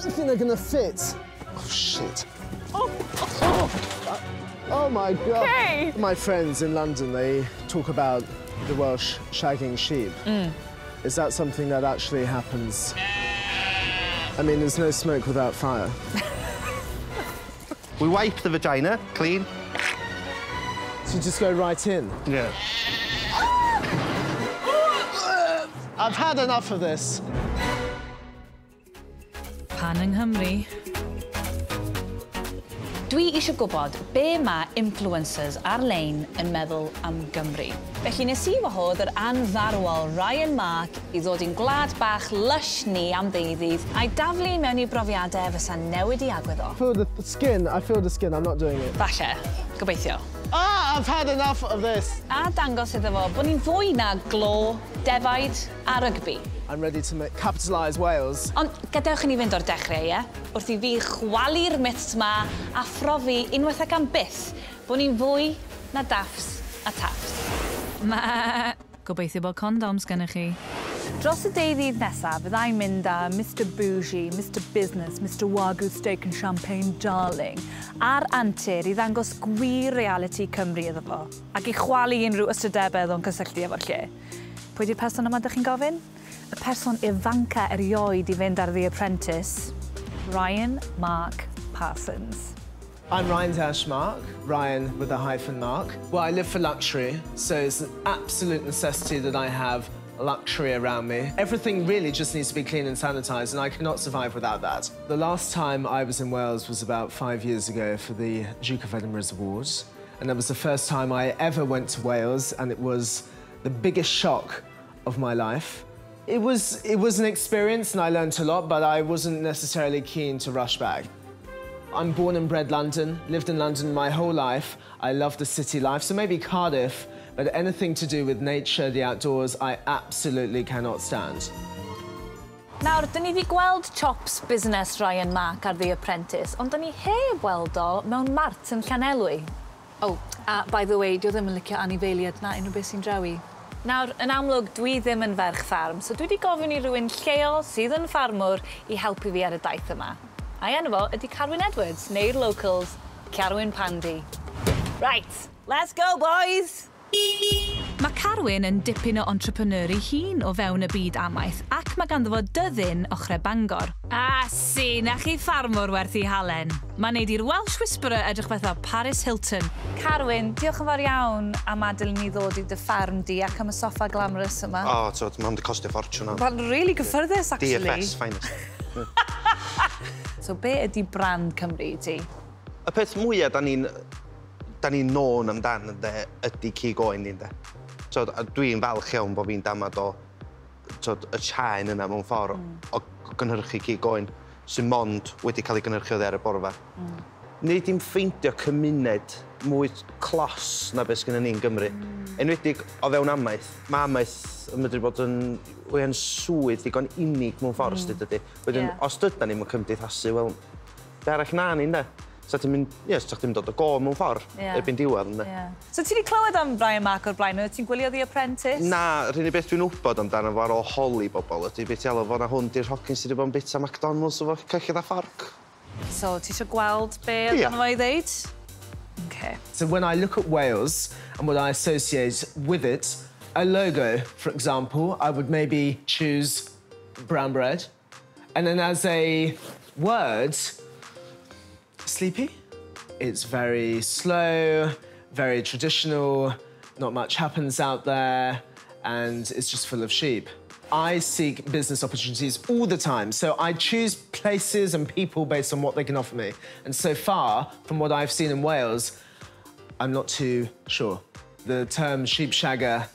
don't think they're gonna fit. Oh, shit. Oh, oh, oh my God. Okay. My friends in London, they talk about the Welsh shagging sheep. Mm. Is that something that actually happens? I mean, there's no smoke without fire. we wipe the vagina clean. So you just go right in? Yeah. I've had enough of this. lan yng Nghymru. Dwi eisiau gwybod be mae influencers ar-lein yn meddwl am Gymru. Felly nes i wahodd yr anfarwol Ryan Mark i ddod i'n gwlad bach lush ni am ddeuddydd a'i daflu mewn i brofiadau fysa newid i agwedd o. I feel the skin, I feel the skin, I'm not doing it. Falle, gobeithio. Ah, I've had enough of this. A dangos iddo fo bod ni'n fwy na glo, defaid a rygbi. I'm ready to make, capitalise Wales. Ond gadewch i ni fynd o'r dechrau, ie? Wrth i fi chwalu'r myths ma a phrofi unwaith ac am byth bod ni'n fwy na daffs a taffs. Ma... Gobeithio bod condoms gennych chi. Dros y deuddyd nesaf, fyddai'n mynd â Mr Bougie, Mr Business, Mr Wagyu Steak and Champagne Darling a'r antur i ddangos gwir reality Cymru iddo fo ac i chwalu unrhyw ystydebau o'n cysylltu efo'r lle. Pwy di'r person yma ydych chi'n gofyn? Y person ifanca erioed i fynd ar The Apprentice, Ryan Mark Parsons. I'm Ryan Dash Mark, Ryan with a hyphen mark. Well, I live for luxury, so it's an absolute necessity that I have luxury around me. Everything really just needs to be clean and sanitised, and I cannot survive without that. The last time I was in Wales was about five years ago for the Duke of Edinburgh's Awards, and that was the first time I ever went to Wales, and it was the biggest shock of my life. It was, it was an experience, and I learned a lot, but I wasn't necessarily keen to rush back. I'm born and bred London, lived in London my whole life. I love the city life, so maybe Cardiff, but anything to do with nature, the outdoors, I absolutely cannot stand. Nawr, dyn ni wedi gweld chops busnes Ryan Mac ar The Apprentice, ond dyn ni heb weld o mewn mart yn Llanelwy. Oh, a by the way, di o ddim yn licio anifeiliad na unrhyw beth sy'n drawi. Nawr, yn amlwg, dwi ddim yn ferch ffarm, so dwi wedi gofyn i rywun lleol sydd yn ffarmwr i helpu fi ar y daith yma. A'i enw fo ydy Carwyn Edwards, neu'r locals, Carwyn Pandy. Right, let's go, boys! Mae Carwyn yn dipyn o entrepreneur ei hun o fewn y byd amaeth ac mae ganddo fo dyddyn ochrau Bangor. A si, na chi ffarmwr werth i halen. Mae'n neud i'r Welsh Whisperer edrych fatha Paris Hilton. Carwyn, diolch yn fawr iawn am adael ni ddod i dy ffarm di ac am y soffa glamorous yma. O, oh, tod, mae'n di costio ffortiwn. Mae'n really gyffyrddus, actually. DFS, finest. so, be ydy brand Cymru ti? Y peth mwyaf da ni'n da ni'n nôn amdan ynde, ydy cig oen ni ynddo. So, dwi'n falch iawn bod fi'n damad o so, y chaen yna mewn ffordd mm. o gynhyrchu cig oen sy'n mond wedi cael ei gynhyrchu oddi ar y borfa. Mm. Nid i'n ffeindio cymuned mwy clos na beth sydd ni'n Gymru. Mm. Enwedig o fewn amaeth. Mae amaeth yn medru bod yn wy'n swydd ddigon unig mewn ffordd mm. dydy. Wedyn, yeah. os dydan ni'n cymdeithasu, wel, be arall na ni'n de? So ti'n mynd, ie, yes, ti'n mynd dod o go mewn ffordd yeah. erbyn diwedd. Yeah. So ti wedi clywed am Brian Mark o'r blaen, ti'n gwylio The Apprentice? Na, rhywun beth dwi'n wybod amdano fo ar ôl holi bobl ydy, beth i alw fo na hwn di'r hocyn sydd wedi bod yn bita McDonald's efo cyllid a ffarc. So ti eisiau gweld be yeah. fo i ddeud? Okay. So when I look at Wales and what I associate with it, a logo, for example, I would maybe choose brown bread. And then as a word, sleepy. It's very slow, very traditional, not much happens out there, and it's just full of sheep. I seek business opportunities all the time, so I choose places and people based on what they can offer me. And so far, from what I've seen in Wales, I'm not too sure. The term sheep shagger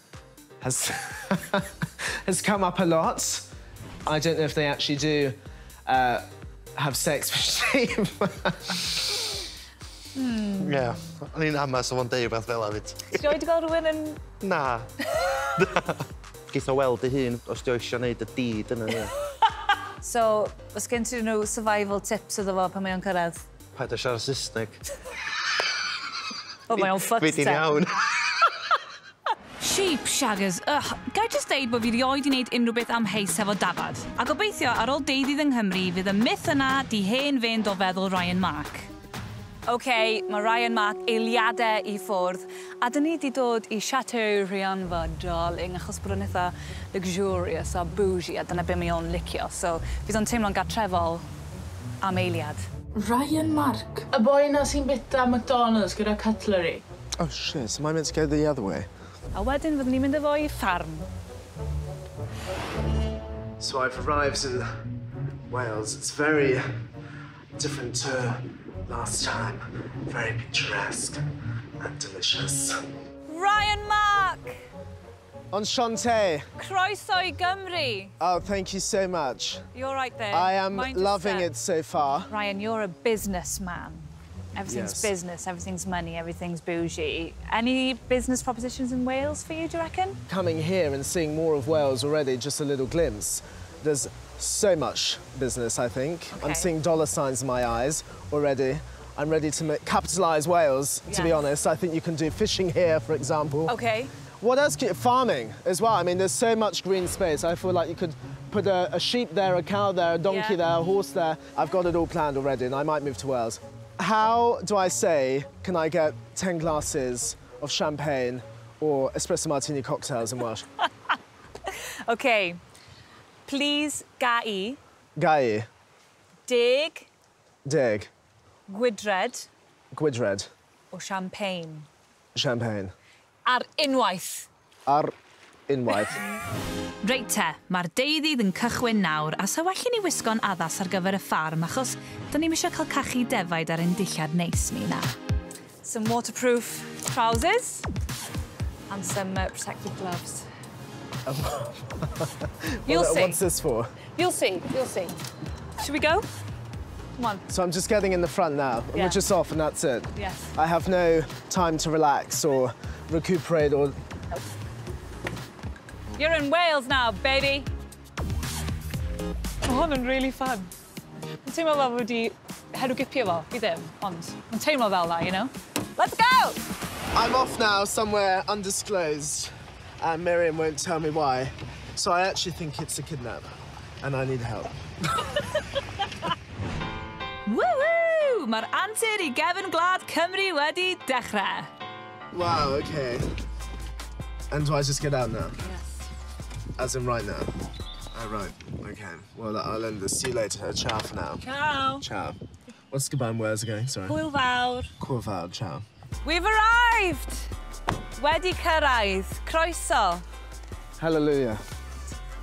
has, has come up a lot. I don't know if they actually do uh, have sex for shame. Hmm. Yeah. O'n i'n amas o fo'n deud rhywbeth fel hefyd. Ti'n roi wedi gweld rhywun yn... Na. Geith o weld ei hun os di o eisiau gwneud y dyd yna. so, os gen ti nhw survival tips iddo fo pan mae o'n cyrraedd? Paid o siarad Saesneg. o, mae o'n fucked up. Fi di'n iawn. Cheap shaggers. Ugh, gai jyst deud bod fi rioed i wneud unrhyw beth am heis efo dafad. A gobeithio ar ôl deudydd yng Nghymru fydd y myth yna di hen fynd o feddwl Ryan Mark. OK, mae Ryan Mark eiliadau i ffwrdd. A dyn ni wedi dod i Chateau Rhianfa, darling, achos bod yn eitha luxurious a bougie, a dyna be mae o'n licio. So, fydd o'n teimlo'n gartrefol am eiliad. Ryan Mark? Y boi na sy'n bita McDonald's gyda cutlery. Oh, shit, so am I meant to go the other way? A wedyn fyddwn ni'n mynd efo i ffarm. So I've arrived in Wales. It's very different to last time. Very picturesque and delicious. Ryan Mark! Enchanté. Croeso i Gymru! Oh, thank you so much. You're right there. I am Mind loving it so far. Ryan, you're a businessman. Everything's Yes. business, everything's money, everything's bougie. Any business propositions in Wales for you, do you reckon? Coming here and seeing more of Wales already, just a little glimpse. There's so much business, I think. Okay. I'm seeing dollar signs in my eyes already. I'm ready to capitalise Wales, to be honest. I think you can do fishing here, for example. Okay. What else? Can you, farming as well. I mean, there's so much green space. I feel like you could put a, a sheep there, a cow there, a donkey Yeah. there, a horse there. I've got it all planned already, and I might move to Wales. How do I say, can I get 10 glasses of champagne or espresso martini cocktails in Welsh? Okay. Please, gai, Gai, dig, dig, gwydred gwydred, Or champagne. champagne. Ar unwaith. Ar unwaith. Reit te, mae'r deuddydd yn cychwyn nawr a sa well i ni wisgo'n addas ar gyfer y ffarm achos da ni'n eisiau cael cachu defaid ar ein dillad neis ni na. Some waterproof trousers and some uh, protective gloves. You'll what, see. What's this for? You'll see, you'll see. Should we go? Come on. So I'm just getting in the front now. Yeah. We're just off and that's it? Yes. I have no time to relax or recuperate or... Nope. You're in Wales now, baby. Mae hwn yn really fun. Mae'n teimlo fel bod wedi herwgipio fo, fi ddim, ond mae'n teimlo fel that, you know? Let's go! I'm off now somewhere undisclosed, and Miriam won't tell me why. So I actually think it's a kidnap, and I need help. Woo! Mae'r antur i gefn gwlad Cymru wedi dechrau. Wow, okay. And do I just get out now? Yes. As in right now? Oh, right. Okay. Well, I'll end this. See you later. Ciao for now. Ciao. Ciao. What's goodbye and where's again? Sorry. Hwyl fawr. Corval. Ciao. We've arrived! Wedi cyrraedd. Croeso. Hallelujah.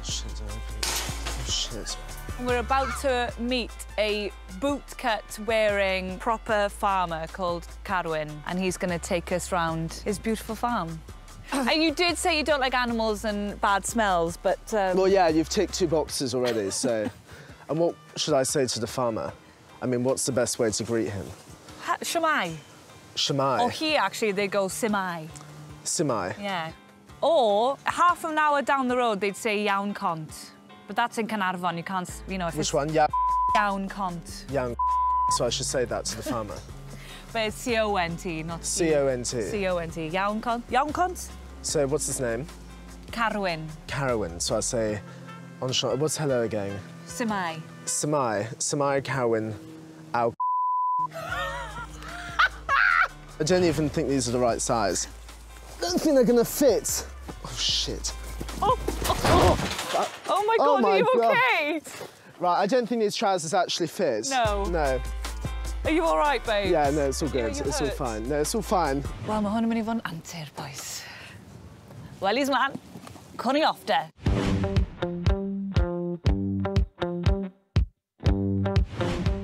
Shit. Oh, shit. We're about to meet a bootcut wearing proper farmer called Carwyn, and he's going to take us round his beautiful farm. and you did say you don't like animals and bad smells, but um, Well, yeah, you've ticked two boxes already, so. and what should I say to the farmer? I mean, what's the best way to greet him? ha- Shemai. Shemai. Or here, actually, they go Simai. Simai. Yeah. Or half an hour down the road, they'd say Iawn Cont. But that's in Carnarvon. You can't, you know, if Which it's one? Yeah, Iawn Cont. young. So I should say that to the farmer. But it's C-O-N-T, not C-O-N-T. C-O-N-T. Iawn Cont. Iawn Cont? So what's his name? Carwyn. Carwyn. So I say, on shot. What's hello again? Simai. Samai. Samai Carwyn. Ow. I don't even think these are the right size. I don't think they're gonna fit. Oh shit. Oh, oh my Oh god, my are you God. okay? Right, I don't think these trousers actually fit. No. No. Are you all right, babe? Yeah, no, it's all good. it's all fine. No, it's all fine. Wel, mae hwn yn mynd i fod yn antur, boys. Wellies mlan, cwn i off de.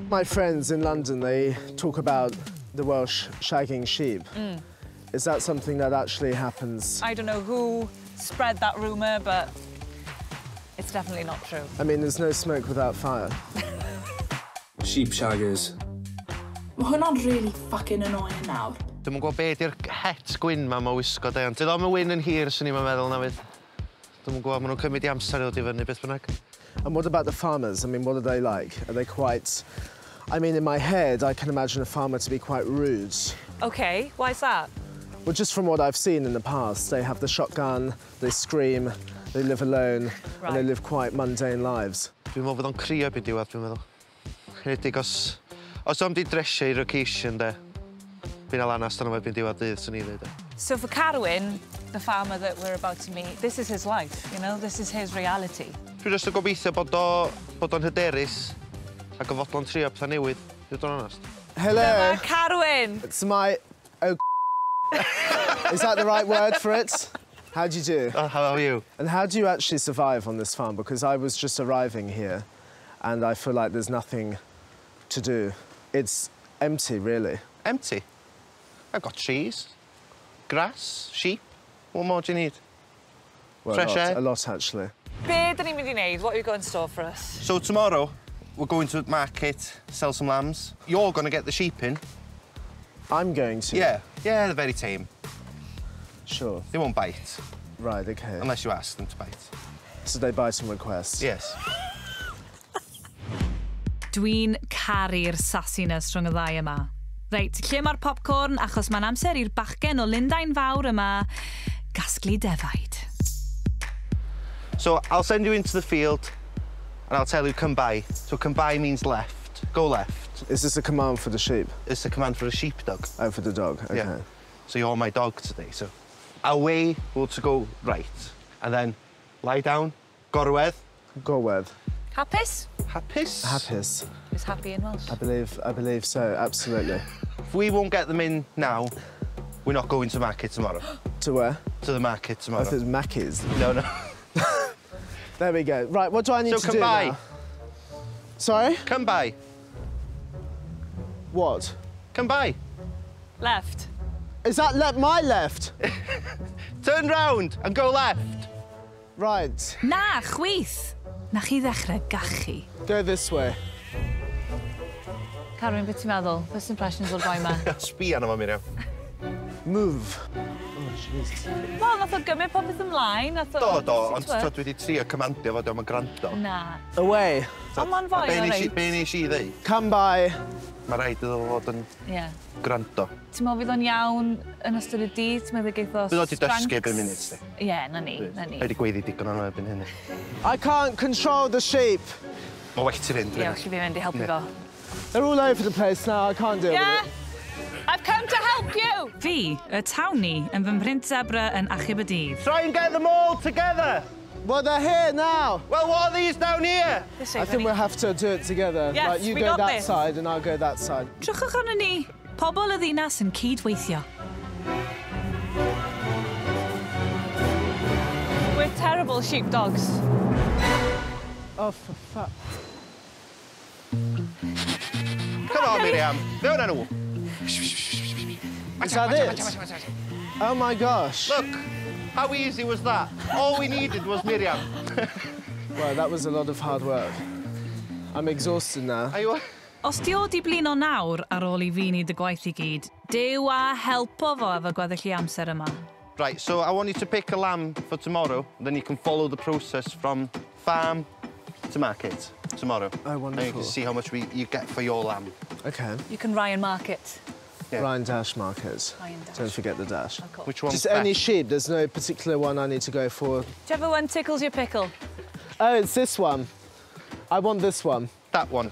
My friends in London, they talk about the Welsh shagging sheep. Mm. Is that something that actually happens? I don't know who spread that rumour, but it's definitely not true. I mean, there's no smoke without fire. sheep shaggers. Mae hwnna'n really fucking annoying nawr. Dwi'n gwybod be ydy'r het gwyn ma mae wisgo de, ond am y wyn yn hir sy'n ni'n meddwl na fydd. Dwi'n gwybod, maen nhw'n cymryd i amser i ddod i fyny beth bynnag. And what about the farmers? I mean, what are they like? Are they quite... I mean, in my head, I can imagine a farmer to be quite rude. OK, why's that? Well, just from what I've seen in the past, they have the shotgun, they scream, they live alone, right. and they live quite mundane lives. Dwi'n meddwl bod o'n crio byd i wed, dwi'n meddwl. Hynny os... Os o'n di dresio i'r occasion, de, fi'n al anas dan byd diwedd dydd, sy'n i ddweud. So for Carwyn, the farmer that we're about to meet, this is his life, you know, this is his reality. Dwi'n just yn gobeithio bod o, bod o'n hyderus ac yn fodlon trio pethau newydd, dwi'n dod onest. Hello, Dyma Carwyn! it's my... Oh, Is that the right word for it? How do you do? Uh, how are you? And how do you actually survive on this farm? Because I was just arriving here and I feel like there's nothing to do. It's empty, really. Empty. I've got trees, grass, sheep. What more do you need? Well, Fresh a lot, air. A lot, actually. Be dyn ni'n mynd i wneud? What have you got in store for us? So tomorrow, we're going to the market, sell some lambs. You're going to get the sheep in. I'm going to? Yeah. Yeah, they're very tame. Sure. They won't bite. Right, OK. Unless you ask them to bite. So they buy some requests? Yes. Dwi'n caru'r sassiness rhwng y ddau yma. Reit, lle mae'r popcorn achos mae'n amser i'r bachgen o Lundain Fawr yma gasglu defaid. So, I'll send you into the field and I'll tell you come by. So come by means left. Go left. Is this a command for the sheep? It's a command for the sheepdog. Oh, for the dog, okay. Yeah. So you're my dog today, so... Away will to go right. And then lie down, gorwedd. Gorwedd. Hapus? Hapus? Hapus. Happies. Is happy in Welsh. I believe. I believe so. Absolutely. If we won't get them in now, we're not going to market tomorrow. to where? To the market I tomorrow. thought it was Mackey's. No, no. There we go. Right. What do I need So to come do by. now? Sorry. Come by. What? Come by. Left. Is that le- my left? Turn round and go left. right. Na, chwyth! na chi ddechrau gachu. Go this way. Carwyn, beth ti'n meddwl? First impressions o'r boi ma? Sbi arno fo, Miriam move. Wel, nath o gymryd popeth ymlaen. Do, do, ond to dwi wedi trio cymandio fod o'n gwrando. Na. Away. Ond ma'n fwy o reit. Be nes i ddeu? Come by. Mae rhaid iddo fod yn yeah. grando. Ti'n meddwl fydd o'n iawn yn ystod y dydd? Ti'n meddwl geith o Bydd o wedi dysgu bum munud, sti. Ie, na ni, na ni. Wedi gweiddi digon o'n erbyn hynny. I can't control the sheep. Mae well ti fynd. Ie, well, fi fynd i helpu fo. They're all over the place now, I can't deal yeah. with it. I've come to help you. Fi, y tawni, yn fy mhrint zebra yn achub y dydd. Try and get them all together. Well, they're here now. Well, what are these down here? I think funny. we'll have to do it together. Yes, like, you we go got that this. side and I'll go that side. Trwchwch arno ni. Pobl y ddinas yn cydweithio. We're terrible sheepdogs. Oh, for fuck. Come on, Miriam. No, no, no. Is that it? Oh my gosh. Look, how easy was that? All we needed was Miriam. well, that was a lot of hard work. I'm exhausted now. Are you... Os di o di blino nawr ar ôl i fi ni dy gwaith i gyd, dew a helpo fo efo gweddill i amser yma. Right, so I want you to pick a lamb for tomorrow, and then you can follow the process from farm to market tomorrow. Oh, And you can see how much we, you get for your lamb. Okay. You can Ryan Market. Yeah. Ryan Dash Market. Ryan Dash. Don't forget the dash. Cool. Which one? Just any sheep. There's no particular one I need to go for. Whichever one tickles your pickle. Oh, it's this one. I want this one. That one.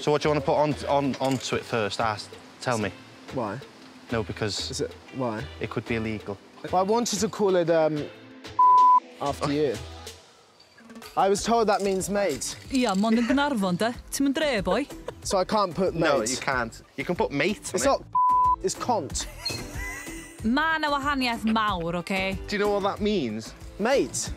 So what do you want to put on, on onto it first? Ask. Tell me. Why? No, because Is it why? it could be illegal. Well, I wanted to call it um after you. I was told that means mate, Ia, mond yn Gynarfon, de? Ti'n mynd dre, boi? so I can't put mate. No, you can't. You can put mate on It's it. not. It's cont. Ma na wahaniaeth mawr, oce? Okay? Do you know what that means? Mate.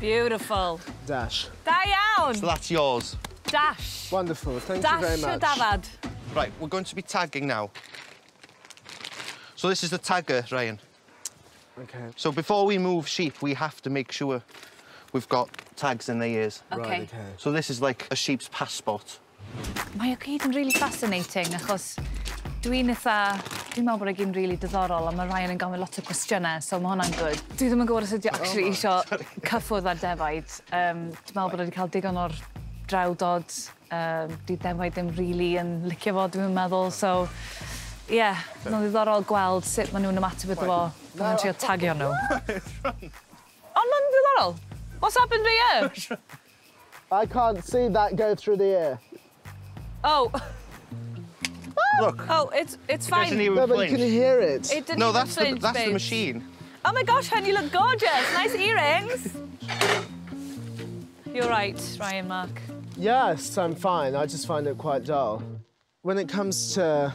Beautiful. Dash. Da iawn! So that's yours. Dash. Wonderful. Thank you very Dash o much. dafad. Right, we're going to be tagging now. So this is the tagger, Ryan. Okay. So before we move sheep, we have to make sure we've got tags in their ears. Okay. Right, okay. So this is like a sheep's passport. Mae o gyd yn really fascinating, achos dwi'n eitha... Dwi'n meddwl bod o gyd yn really diddorol, a mae Ryan yn gofyn lot o cwestiynau, so mae hwnna'n good. Dwi ddim yn gwybod os ydi oh, actually oh, isio cyffwrdd ar defaid. Um, dwi'n meddwl bod wedi cael digon o'r drawdod Um, di defaid ddim really yn licio fo, dwi'n meddwl. So, ie, yeah, so. ddiddorol gweld sut maen nhw'n ymateb iddo fo. Dwi'n trio tagio nhw. Ond mae'n ddiddorol. What's happened to you? I can't see that go through the air. Oh. Look. Oh, oh it's it's fine. It doesn't even no, but you can hear it. It didn't no, that's flinch, the that's babe. the machine. Oh my gosh, honey, you look gorgeous. Nice earrings. You're right, Ryan Mark. Yes, I'm fine. I just find it quite dull. When it comes to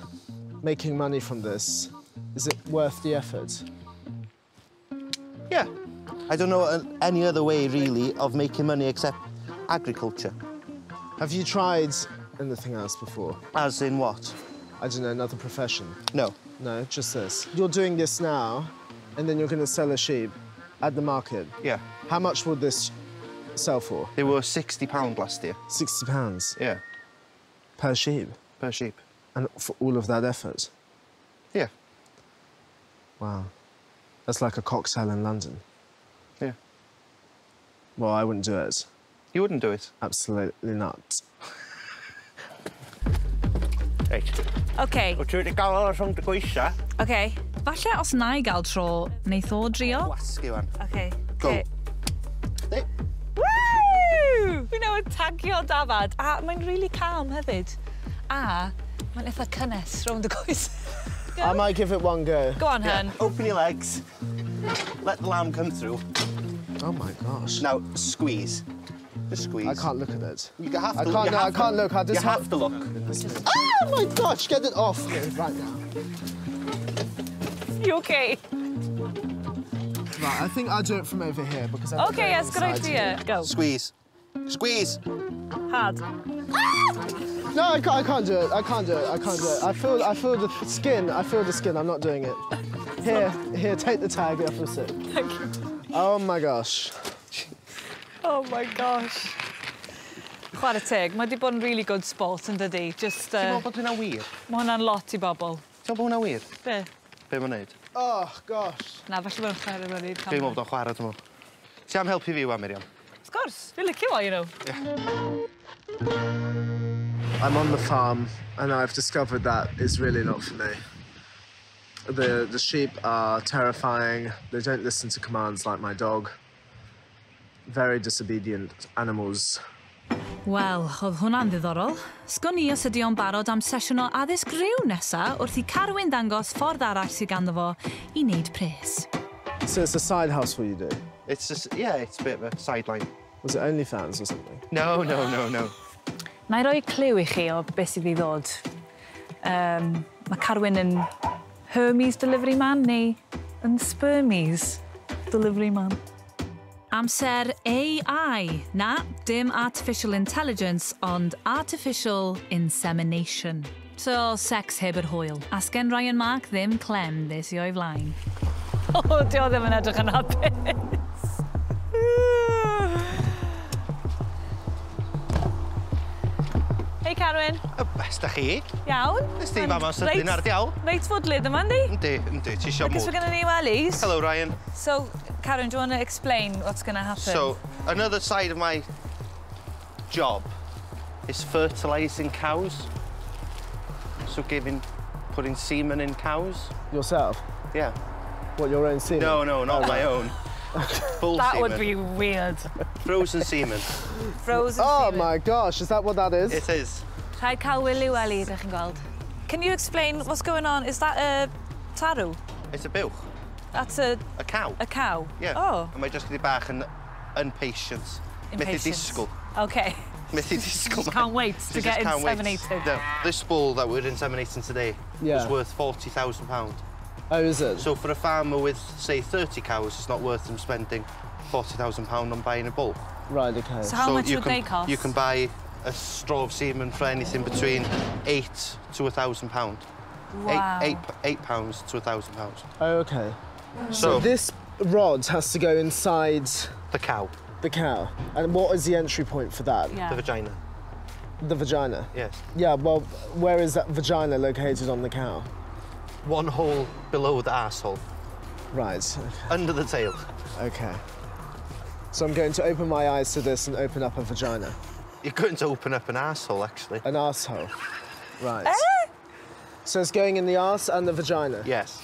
making money from this, is it worth the effort? Yeah. I don't know any other way, really, of making money except agriculture. Have you tried anything else before? As in what? I don't know, another profession? No. No, just this. You're doing this now, and then you're going to sell a sheep at the market. Yeah. How much would this sell for? They were £60 last year. 60 pounds Yeah. per sheep. Per sheep. And for all of that effort? Yeah. Wow. That's like a cocktail in London. Yeah. Well, I wouldn't do it. You wouldn't do it. Absolutely not. Reit. OK, Wyt ti wedi gael o'r rhwng dy gweisa? OK. Falle os na i gael tro, wneith o drio. Wasgu wan. OK. Go. Okay. Fi newydd tagio dafad. A ah, mae'n really calm hefyd. A mae'n eitha cynnes rownd y coes. I might give it one go. Go on, hun. Open your legs. Let the lamb come through. Oh my gosh. Now, squeeze. Just squeeze. I can't look at it. You have to, I can't- you no, have I can't look, I You have have- to look. Oh my gosh, get it off right now. You OK? Right, I think I'll do it from over here because I OK, yes, good idea. Go. Squeeze. Squeeze. Hard. No, I can't, I can't do it. I can't do it. I can't do it. I feel, I feel the skin. I feel the skin. I'm not doing it. Here, here, take the tag off and sit. Thank you. Oh my gosh. oh my gosh. Chwarae teg, mae wedi bod yn really good sport yn dydi. Just, uh, Ti'n meddwl bod hwnna wir? Mae hwnna'n lot i bobl. Ti'n meddwl bod hwnna wir? Be? Be mae'n neud? Oh, gosh. Na, falle bod yn chwarae fyny. Dwi'n meddwl bod o'n chwarae, dwi'n meddwl. Ti am helpu fi, wa, Miriam? gwrs. Dwi'n licio fo, you know. Yeah. I'm on the farm, and I've discovered that it's really not for me. The, the sheep are terrifying. They don't listen to commands like my dog. Very disobedient animals. Wel, oedd hwnna'n ddiddorol. Sgon i os ydy o'n barod am sesiwn o addysg rhyw nesa wrth i Carwyn dangos ffordd arall sydd ganddo fo i wneud pres. So it's a side hustle you do? It's just, yeah, it's a bit of a sideline Was it OnlyFans or something? No, no, no, no. Mae roi clyw i chi o beth sydd i ddod. Um, mae Carwyn yn Hermes delivery man neu yn Spermies delivery man. Amser AI, na, dim artificial intelligence, ond artificial insemination. So, sex heb yr hwyl. Asgen Ryan Mark ddim clem ddes i o'i flaen. O, oh, dio ddim yn edrych yn hapus. Hei, Carwyn. Y best da chi. Iawn. Nes ti fama sydyn ar diawl. Reit fodlyd yma, ynddi? Ynddi, ynddi. Ti isio mwyd. Ac gonna ni wellies. Hello, Ryan. So, Carwyn, do you want to explain what's going to happen? So, another side of my job is fertilising cows. So giving, putting semen in cows. Yourself? Yeah. What, your own semen? No, no, not my own. Full that semen. would be weird. Frozen semen. Frozen Oh semen. my gosh, is that what that is? It is. Rhaid cael Willy Welly, ydych chi'n gweld. Can you explain what's going on? Is that a tarw? It's a bilch. That's a... A cow. A cow? Yeah. Oh. And mae just gyda bach yn impatient. Methu disgwyl. OK. Methu disgwyl. can't wait to get inseminated. No, this bull that we're inseminating today yeah. was worth £40,000. Oh, is it? So for a farmer with, say, 30 cows, it's not worth them spending £40,000 on buying a bull. right, okay. So how so much you would can, they cost? You can buy a straw of semen for anything between eight to a thousand pound. Wow. Eight, eight, eight pounds to a thousand pounds. Oh, okay. Mm. So, This rod has to go inside the cow, the cow. And what is the entry point for that? the vagina. The vagina? Yes. Yeah, well, where is that vagina located on the cow? One hole below the asshole, Right, under the tail. okay. So I'm going to open my eyes to this and open up a vagina. You're going to open up an asshole, actually. An asshole. Right. Eh? So it's going in the ass and the vagina? Yes.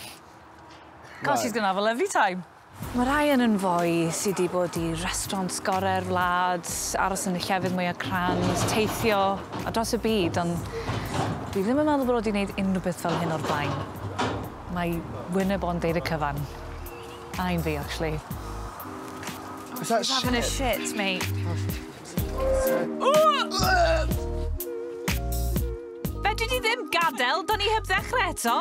God, right. she's going to have a lovely time. Mae Ryan yn fwy sydd wedi bod i restaurant sgorau'r wlad, aros yn y llefydd mwyaf crans, teithio a dros y byd, ond dwi ddim yn meddwl bod wedi gwneud unrhyw beth fel hyn o'r blaen. Mae Wyneb o'n deud y cyfan. A fi, actually. Is that She's shit? having a shit, mate. Fe dwi di ddim gadael, da ni heb ddechrau eto.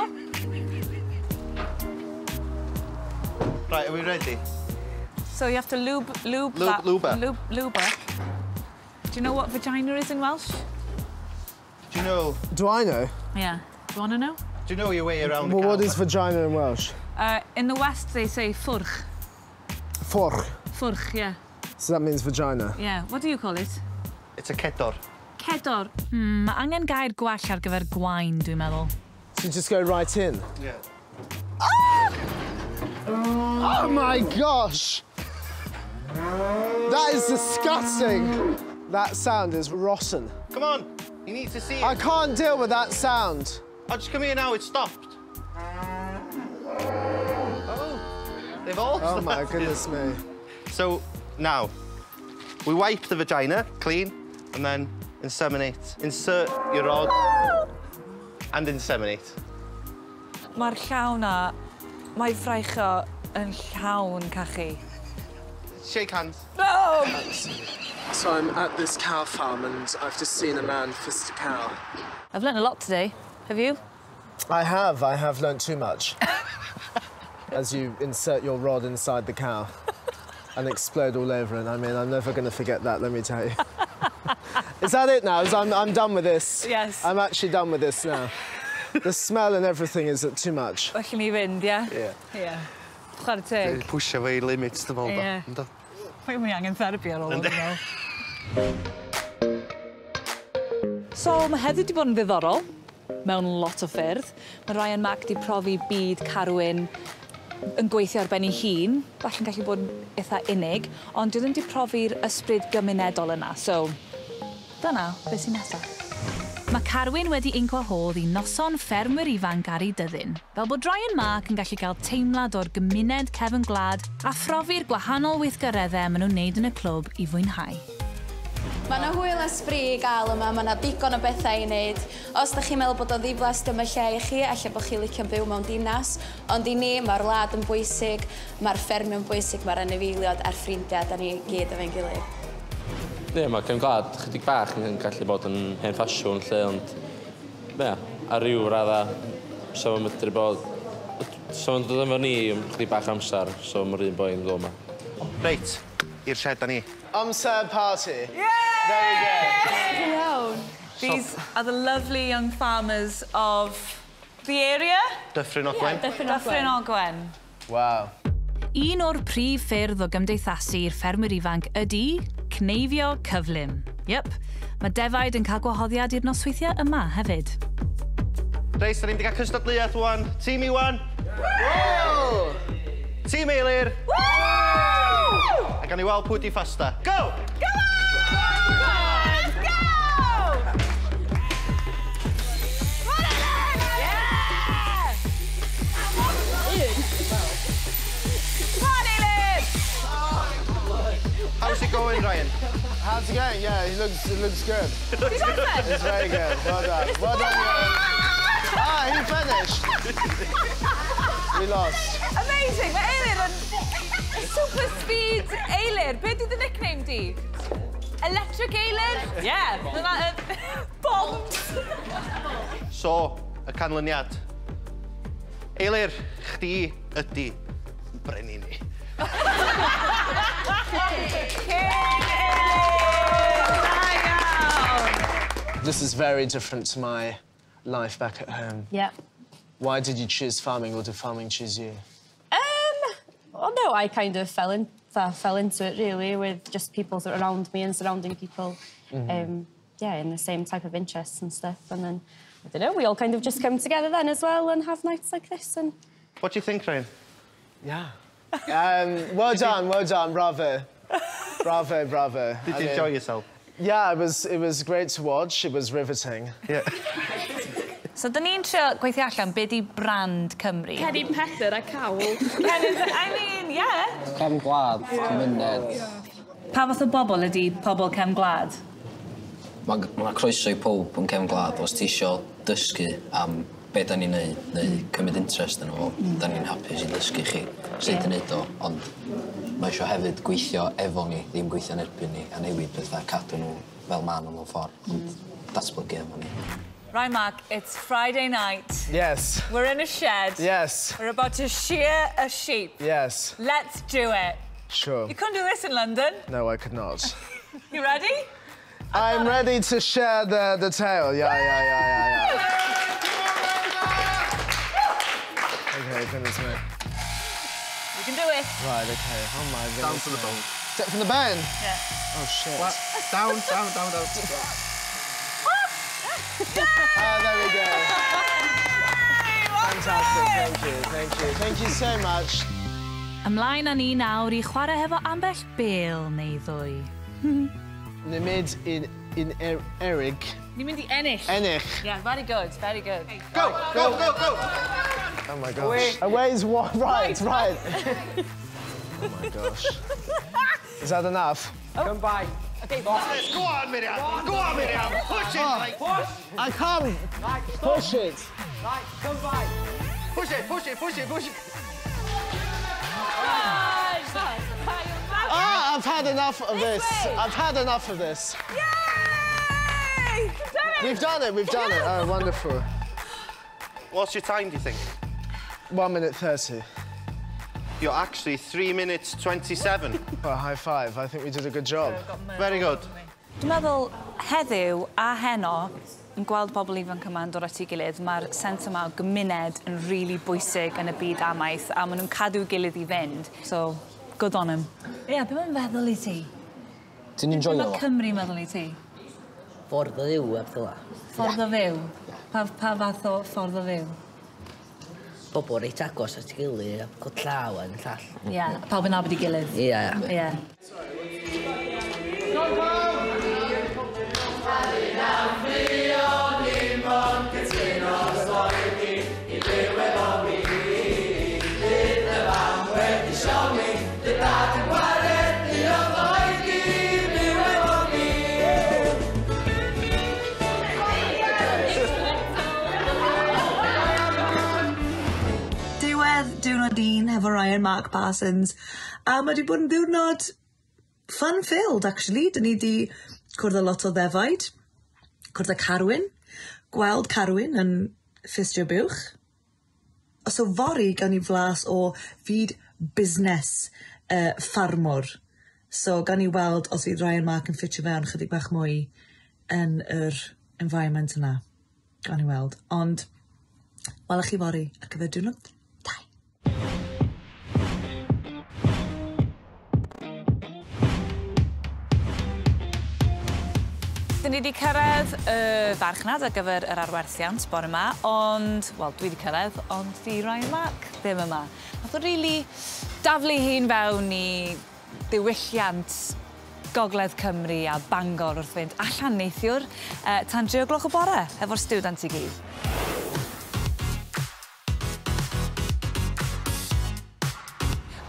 Right, are we ready? So you have to lube, lube, lube that. Luber. Lube, luber. Do you know what vagina is in Welsh? Do you know? Do I know? Yeah. Do you want to know? Do you know your way around Well, what is vagina in Welsh? Uh, in the West, they say ffwrch. Forch. Ffwrch, yeah. So that means vagina. Yeah. What do you call it? It's a kedor. Cedor. Hmm, mae angen gair gwell ar gyfer gwain, dwi'n meddwl. So you just go right in. Yeah. Oh my gosh! That is disgusting. That sound is rotten. Come on, you need to see it. I can't deal with that sound. Oh, just come here now, it's stopped. Oh, they've all Oh my goodness me. So, now, we wipe the vagina clean and then inseminate. Insert your rod and inseminate. Mae'r llaw na, mae ffraich o yn llawn cachu. Shake hands. No! So I'm at this cow farm and I've just seen a man fist a cow. I've learnt a lot today. Have you? I have, I have learnt too much. As you insert your rod inside the cow and explode all over. And I mean, I'm never going to forget that, let me tell you. Is that it now? I'm, I'm done with this. Yes. I'm actually done with this now. the smell and everything is too much. Well, mi fynd, Yeah. Yeah. Ie. Chwer teg. Pwysio fe i limits, dy fel da. Mae mwy angen therapi ar ôl, dwi'n So, mae heddi wedi bod yn ddiddorol mewn lot o ffyrdd. Mae Ryan Mac wedi profi byd carwyn yn gweithio ar ben ei hun, falle'n gallu bod yn eitha unig, ond dwi ddim wedi profi'r ysbryd gymunedol yna, so dyna beth sy'n nesaf. Mae Carwyn wedi incohodd i noson ffermwyr ifanc ar ei dyddyn, fel bod Ryan Mark yn gallu cael teimlad o'r gymuned cefn gwlad a phrofi'r gwahanol weithgareddau maen nhw'n wneud yn y clwb i fwynhau. Mae yna hwyl a sbri i gael yma, mae yna digon o bethau i wneud. Os ydych chi'n meddwl bod o ddiflas, dyma lle i chi, allai bod chi'n licio byw mewn dinas, ond i ni, mae'r wlad yn bwysig, mae'r ffermio'n bwysig, mae'r anifeiliod a'r ffrindiau, da ni gyd efo'n gilydd. Ie, mae cefn gwlad chydig bach yn gallu bod yn hen ffasiwn lle, ond ie, ar ryw radda, so mae'n medru bod... So mae'n dod efo ni chydig bach amser, so mae'r un boi'n ddod yma. Reit, i'r sied da ni. Amser party. Yeah! Very good. Iawn. These are the lovely young farmers of the area. Dyffryn Ogwen. Yeah, Dyffryn Ogwen. Wow. Un o'r prif ffyrdd o gymdeithasu'r ffermwyr ifanc ydy cneifio cyflym. Yep, mae defaid yn cael gwahoddiad i'r nosweithiau yma hefyd. Reis, da ni'n wedi cael cystadleuaeth wwan. Tîm Iwan. Yeah. Tîm Eilir. A gan i weld pwy di ffasta. Go! Go on! Go! Go! Yeah! Come on, Elin! How's it going, Ryan? How's it going? Yeah, it looks, it looks good. It's very good. Well done. Well done, Ah, he finished. We lost. Amazing, mae Eilir yn super speed Eilir. Be di dy nickname di? Electric Eilir? Yeah, dyna bombs. So, y canlyniad. Eilir, chdi ydi brenin ni. King Eilir! Da iawn. This is very different to my life back at home. Yeah. Why did you choose farming or did farming choose you? Well, no, I kind of fell in, uh, fell into it really with just people that are around me and surrounding people. Um, yeah, in the same type of interests and stuff. And then, I don't know, we all kind of just come together then as well and have nights like this. And What do you think, Ryan? Yeah. Um, well done, well done, bravo. Bravo, bravo. Did I you mean- enjoy yourself? Yeah, it was, it was great to watch. It was riveting. Yeah. So, dyn ni'n trio gweithio allan be di brand Cymru. Ceri Pedyr a cawl. I mean, yeah. Cem gwlad, cymuned. Pa fath o bobl ydy pobl cem gwlad? Mae ma croeso i pob yn cem gwlad os ti isio dysgu am be da ni'n neud, neu cymryd interest yn o, mm. da ni'n hapus i dysgu chi sut yeah. neud o, ond mae eisiau hefyd gweithio efo ni, ddim gweithio yn erbyn ni, a newid bethau cadw nhw fel maen nhw mewn ffordd, mm. ond datblygu efo ni. Right, Mark, it's Friday night. Yes, We're in a shed. yes, We're about to shear a sheep. yes, Let's do it. sure. You couldn't do this in London. No, I could not. You ready? I'm ready to share the, the tale. Yeah, yeah, yeah, yeah, yeah. Okay, goodness me. You can do it. Right, okay. Oh my goodness. Down to the bone. Is that from the bone? Yeah. Oh shit. What? Down, down, down, down. Ah, there we go. Fantastic. Thank you. Thank you. Thank you so much. Ymlaen â ni nawr i chwarae hefo ambell bel neu ddwy. Nimid in in er, Eric. Ni'n mynd i ennill. Enich. Yeah, very good, very good. Go, go, go, go! Oh my gosh. Away's what? Right, right. oh my gosh. Is that enough? Come by. Okay, Go on, Miriam. Go on, Miriam. Push it. Like, push. I can't push it. Push it, push it, push it, push it. Ah, I've had enough of this. I've had enough of this. Yay! We've done it. We've done it. Oh, wonderful. What's your time, do you think? One minute thirty. You're actually 3 minutes 27. well, high five. I think we did a good job. Very good. Dwi'n meddwl heddiw a heno yn gweld bobl ifanc yma'n dod at ei gilydd, mae'r sens yma o gymuned yn rili really bwysig yn y byd amaeth a maen nhw'n cadw gilydd i fynd. So, good on him. Ie, yeah, beth mae'n feddwl i ti? Ti'n enjoy o? Mae Cymru meddwl i ti? Ffordd o ddiw, Abdullah. Ffordd o fyw? Pa, pa fath o ffordd o fyw? bobl reit agos at ei gilydd, a gwrdd llaw yn llall. Ie, yeah, pawb yn abod i gilydd. Ie. Yeah. Yeah. Sorry. hefo Ryan Mark Parsons. A mae wedi bod yn ddiwrnod fun filled actually. 'Dyn ni wedi cwrdd â lot o ddefaid, cwrdd â Carwyn, gweld Carwyn yn ffistio buwch, Os o fori gan ni flas o fyd busnes uh, ffarmwr. So gan ni weld os fydd Ryan Mark yn ffitio fewn chydig bach mwy yn yr environment yna. Gan ni weld. Ond welwch chi fori ar gyfer diwrnod. Dyn ni wedi cyrraedd y farchnad ar gyfer yr arwerthiant bore yma, ond, wel, dwi wedi cyrraedd, ond di Ryan Mark ddim yma. Nath o rili really daflu hi'n fewn i ddiwylliant Gogledd Cymru a Bangor wrth fynd allan neithiwr uh, tan 3 o gloch o bore efo'r student i gyd.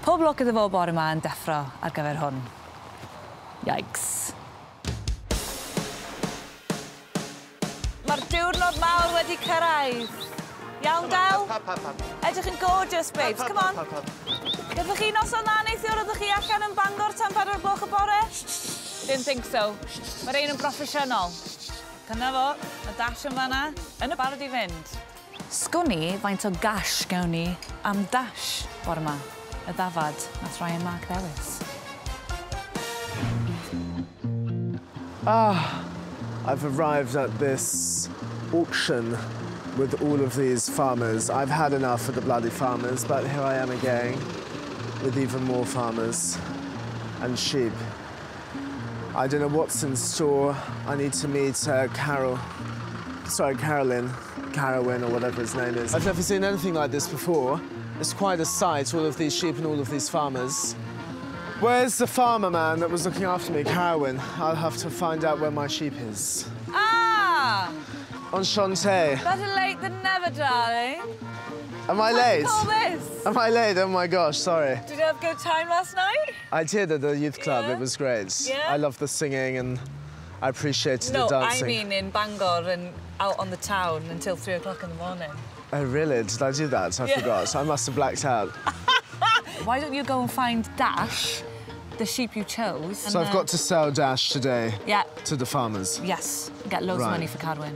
Pob lwc iddo fo bore yma yn deffro ar gyfer hwn. Yikes. diwrnod mawr wedi cyrraedd. Iawn, Del? Edrych yn gorgeous, babes. Come on. Dyfych chi noson na neithiwr Ydych chi allan yn Bangor tan 4 gloch y bore? Didn't think so. Mae'r ein yn broffesiynol. Cyna fo, y dash yn fanna, yn y barod i fynd. Sgwn i faint o gash gawn ni am dash bore yma, y ddafad nath Ryan Mark Lewis. Ah, I've arrived at this auction with all of these farmers. I've had enough of the bloody farmers, but here I am again with even more farmers and sheep. I don't know what's in store. I need to meet uh, Carol. Sorry, Carolyn. Carowin or whatever his name is. I've never seen anything like this before. It's quite a sight, all of these sheep and all of these farmers. Where's the farmer man that was looking after me, Carowin? I'll have to find out where my sheep is. Ah! Enchanté. Better late than never, darling. Am I late? this? Am I late? Oh my gosh, sorry. Did you have a good time last night? I did at the youth club. It was great. Yeah? I love the singing and I appreciated No, the I mean in Bangor and out on the town until three o'clock in the morning. Oh, really? Did I do that? I Yeah. forgot. I must have blacked out. Why don't you go and find Dash, the sheep you chose. So I've got to sell Dash today yeah. to the farmers? Yes, get loads right. of money for Carwyn.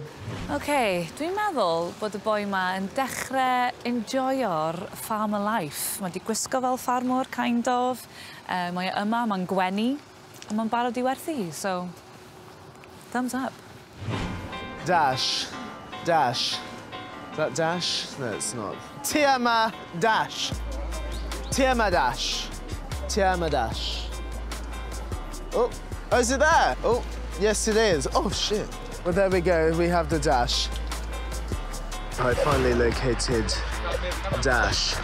OK, dwi'n meddwl bod y boi yma yn dechrau enjoyo'r farmer life. Mae wedi gwisgo fel ffarmwr, kind of. Uh, mae yma, mae'n gwenu, a mae'n barod i werthu, so thumbs up. Dash. Dash. Is that Dash? No, it's not. Tiama Dash. Tiama Dash. Tiama Dash. Oh, oh, is it there? Oh, yes, it is. Oh, shit. Well, there we go. We have the Dash. I finally located Dash.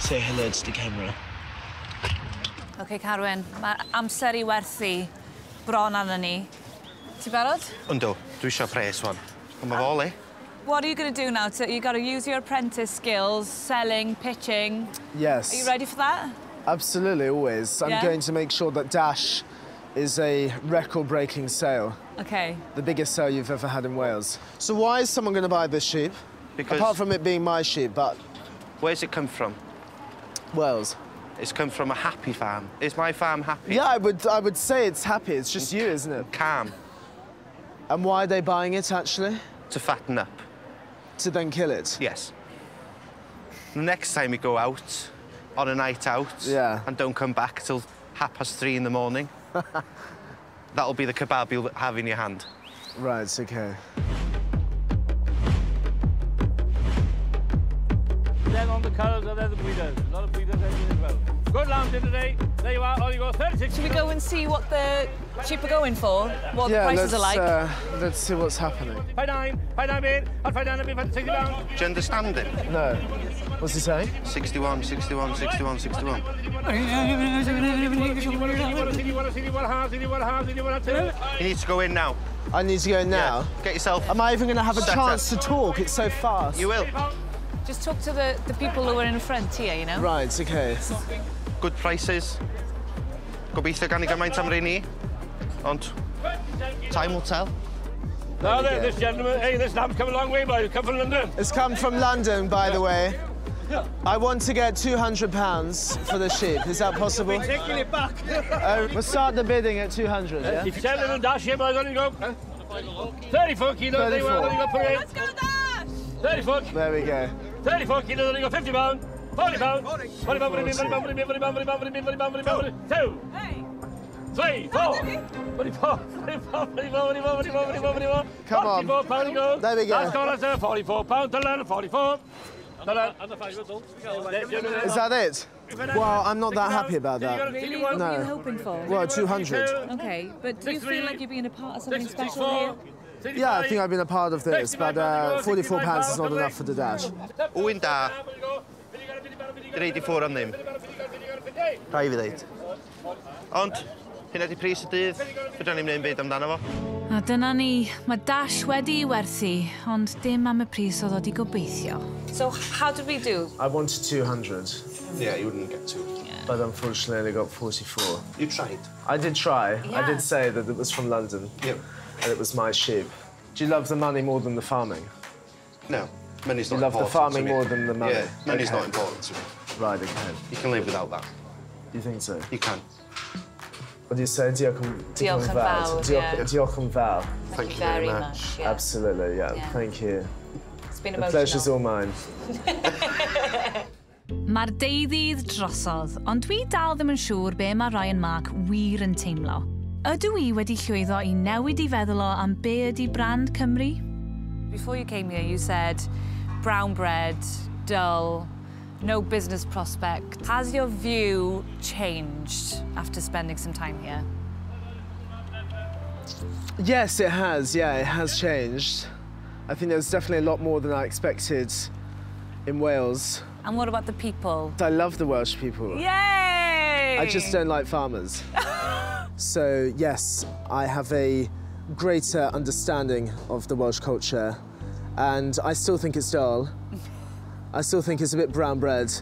Say hello to the camera. OK, Carwyn, mae amser i werthu bron arno ni. Ti barod? Yndw, dwi eisiau pres wan. Ond mae fo le. What are you going to do now? To, you got to use your apprentice skills, selling, pitching. Yes. Are you ready for that? Absolutely, always. I'm going to make sure that Dash is a record-breaking sale. OK. The biggest sale you've ever had in Wales. So why is someone going to buy this sheep? Because- Apart from it being my sheep, but Where's it come from? Wales. It's come from a happy farm. Is my farm happy? Yeah, I would, I would say it's happy. It's just you, isn't it? Calm. And why are they buying it, actually? To fatten up. To then kill it? Yes. The next time we go out, on a night out, Yeah. and don't come back till half past three in the morning, that'll be the kebab you'll have in your hand. Right, OK. Then on the colours are there the breeders. A lot of breeders there as well. Good lamb dinner today. There you are. On you go. 36. Should we go and see what the sheep are going for? What yeah, the prices are like? Uh, let's see what's happening. Five nine. Five nine mate. I'll five nine a bit for 60 pounds. Do you understand it? No. What's he saying? 61, 61, 61, 61. You need to go in now. I need to go now? Get yourself. Am I even going to have a chance up. to talk? It's so fast. You will. Just talk to the, the people who are in front here, you know? Right, OK. Good prices. Gobeithio gan i gymaint am rei ni. Ond, time will tell. Now then, this gentleman, hey, this lamb's come a long way, boy. Come from London. It's come from London, by the way. I want to get £200 for the sheep. Is that possible? You'll taking it back. Uh, we'll start the bidding at 200, yeah? If you sell them and dash, yeah, but I only go... Huh? 34 kilos, 34. they were only got 48. Let's go dash! 34. There we go. 34 kilos, only got 50 pounds. 40 pounds. 40 pounds, 40 pounds, 40 pounds, 40 pounds, 40 pounds, 40 pounds, 40 pounds, 40 pounds, 2. Three, four. Come on. There we go. That's gone, that's 44 pounds to learn, 44. Is that it? Well, I'm not that happy about that. Really? What were you No. hoping for? Well, 200. OK, but do you feel like you're being a part of something special here? Yeah, I think I've been a part of this, but uh, 44 pounds is not enough for the dash. Wyn da. Dreid i ffwr am ddim. Rhai fi ddeud. Ond, hynna di pris y dydd. Fydra ni'n gwneud byd amdano fo. A dyna ni. Mae Dash wedi i werthu, ond dim am y pris oedd wedi gobeithio. So, how did we do? I wanted 200. Yeah, you wouldn't get 200. Yeah. But unfortunately, I got 44. You tried. I did try. Yeah. I did say that it was from London. Yep. And it was my sheep. Do you love the money more than the farming? No. Money's you not You love the farming more than the money? Yeah, money's okay. not important to me. Right, okay. You can live without that. You think so? You can. What do you say? Diolch yn diolch yn fawr. Diolch, diolch yn fawr. Thank, you very much. much. Yeah. Absolutely, yeah. yeah. Thank you. It's been emotional. The pleasure's all mine. Mae'r deuddydd drosodd, ond dwi dal ddim yn siŵr be mae Ryan Mark wir yn teimlo. Ydw i wedi llwyddo i newid i feddwl o am be ydy brand Cymru? Before you came here, you said brown bread, dull, no business prospect. Has your view changed after spending some time here? Yes, it has. Yeah, it has changed. I think there's definitely a lot more than I expected in Wales. And what about the people? I love the Welsh people. Yay! I just don't like farmers. so, yes, I have a greater understanding of the Welsh culture, and I still think it's dull. I still think it's a bit brown bread,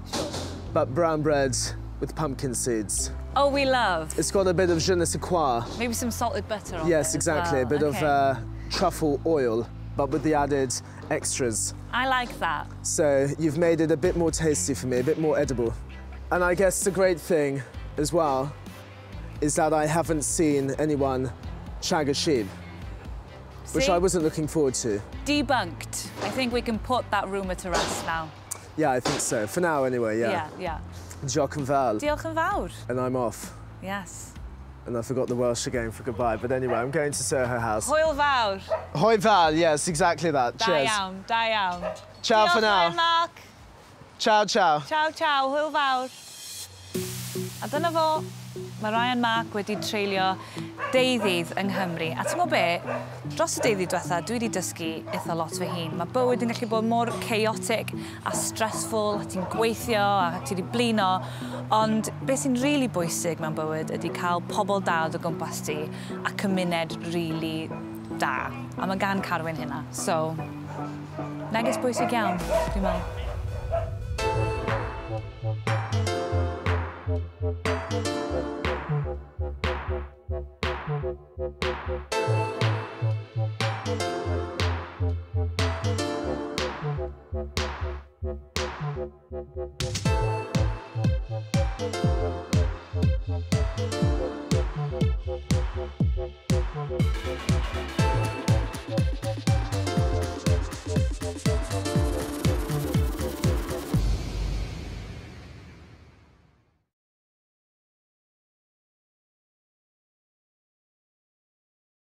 but brown bread with pumpkin seeds. Oh, we love. It's got a bit of je ne sais quoi. Maybe some salted butter on Yes, exactly. well. A bit Okay. of uh, truffle oil, but with the added extras. I like that. So you've made it a bit more tasty for me, a bit more edible. And I guess the great thing as well is that I haven't seen anyone shag a sheep, which I wasn't looking forward to. Debunked. I think we can put that rumour to rest now. Yeah, I think so. For now, anyway, yeah. Yeah, yeah. Diolch yn fawr. Diolch yn fawr. And I'm off. Yes. And I forgot the Welsh again for goodbye. But anyway, I'm going to Soho House. Hwyl fawr. Hoi fawr, yes, exactly that. Da Cheers. iawn, da iawn. Ciao Diolch for now. Diolch Mark. Ciao, ciao. Ciao, ciao. Hwyl fawr. A dyna fo. Mae Ryan Mark wedi treulio deuddydd yng Nghymru. A ti'n gwybod be? Dros y deuddydd diwetha, dwi wedi dysgu eitha lot fy hun. Mae bywyd yn gallu bod mor chaotic a stressful, a ti'n gweithio a ti wedi blino. Ond beth sy'n rili really bwysig mewn bywyd ydy cael pobl da o gwmpas ti a cymuned rili really da. A mae gan Carwyn hynna. So, neges bwysig iawn, dwi'n meddwl.